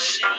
passion.